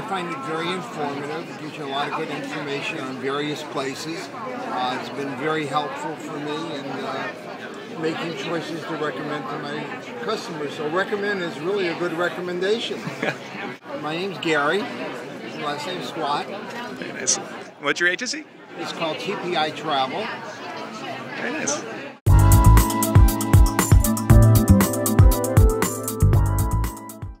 I find it very informative. It gives you a lot of good information on various places. Uh, it's been very helpful for me in uh, making choices to recommend to my customers. So recommend is really a good recommendation. my name's Gary. Last name's Swat. Very nice. What's your agency? It's called TPI Travel. Very nice.